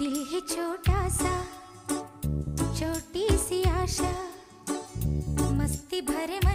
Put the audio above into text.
दिल है छोटा सा छोटी सी आशा मस्ती भरे मस्ती